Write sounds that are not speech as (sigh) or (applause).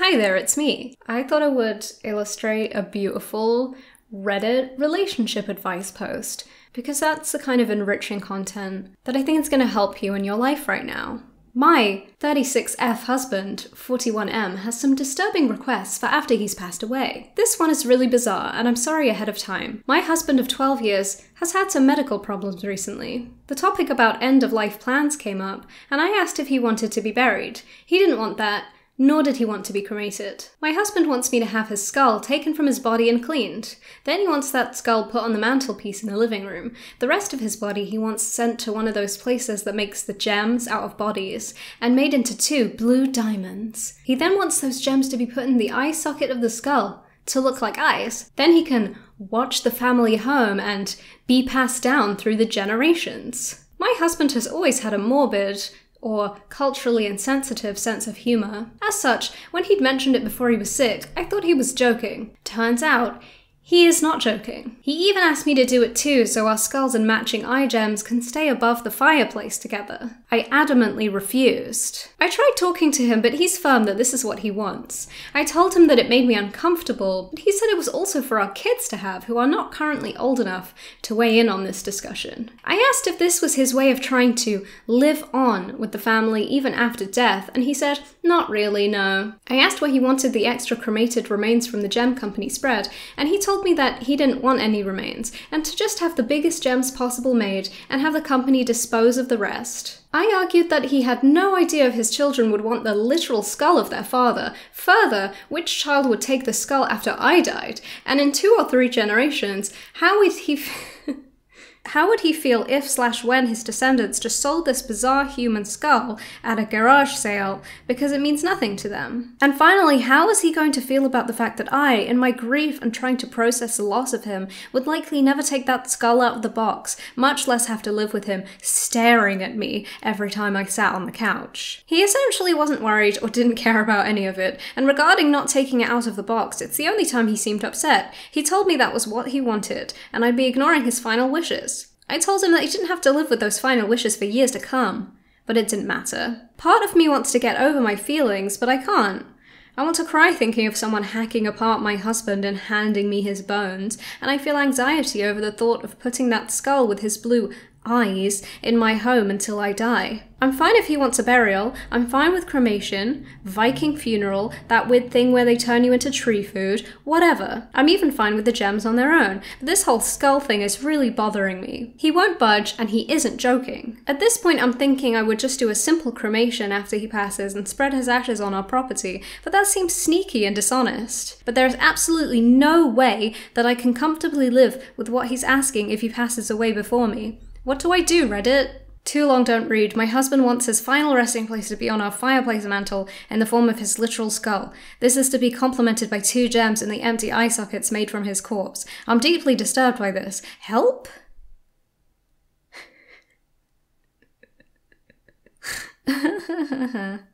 Hi there, it's me. I thought I would illustrate a beautiful Reddit relationship advice post because that's the kind of enriching content that I think is going to help you in your life right now. My 36F husband, 41M, has some disturbing requests for after he's passed away. This one is really bizarre, and I'm sorry ahead of time. My husband of 12 years has had some medical problems recently. The topic about end of life plans came up, and I asked if he wanted to be buried. He didn't want that, nor did he want to be cremated. My husband wants me to have his skull taken from his body and cleaned. Then he wants that skull put on the mantelpiece in the living room. The rest of his body he wants sent to one of those places that makes the gems out of bodies and made into two blue diamonds. He then wants those gems to be put in the eye socket of the skull to look like eyes. Then he can watch the family home and be passed down through the generations. My husband has always had a morbid, or culturally insensitive sense of humour. As such, when he'd mentioned it before he was sick, I thought he was joking. Turns out, he is not joking. He even asked me to do it too so our skulls and matching eye gems can stay above the fireplace together. I adamantly refused. I tried talking to him, but he's firm that this is what he wants. I told him that it made me uncomfortable, but he said it was also for our kids to have, who are not currently old enough to weigh in on this discussion. I asked if this was his way of trying to live on with the family even after death, and he said, not really, no. I asked where he wanted the extra cremated remains from the gem company spread, and he told told me that he didn't want any remains, and to just have the biggest gems possible made and have the company dispose of the rest. I argued that he had no idea if his children would want the literal skull of their father. Further, which child would take the skull after I died? And in two or three generations, how would he. (laughs) How would he feel if slash when his descendants just sold this bizarre human skull at a garage sale because it means nothing to them? And finally, how is he going to feel about the fact that I, in my grief and trying to process the loss of him, would likely never take that skull out of the box, much less have to live with him staring at me every time I sat on the couch? He essentially wasn't worried or didn't care about any of it, and regarding not taking it out of the box, it's the only time he seemed upset. He told me that was what he wanted, and I'd be ignoring his final wishes. I told him that he didn't have to live with those final wishes for years to come, but it didn't matter. Part of me wants to get over my feelings, but I can't. I want to cry thinking of someone hacking apart my husband and handing me his bones, and I feel anxiety over the thought of putting that skull with his blue eyes in my home until I die. I'm fine if he wants a burial. I'm fine with cremation, Viking funeral, that weird thing where they turn you into tree food, whatever. I'm even fine with the gems on their own. But this whole skull thing is really bothering me. He won't budge, and he isn't joking. At this point, I'm thinking I would just do a simple cremation after he passes and spread his ashes on our property, but that seems sneaky and dishonest. But there is absolutely no way that I can comfortably live with what he's asking if he passes away before me. What do I do, Reddit? Too long don't read. My husband wants his final resting place to be on our fireplace mantle in the form of his literal skull. This is to be complemented by two gems in the empty eye sockets made from his corpse. I'm deeply disturbed by this. Help? (laughs)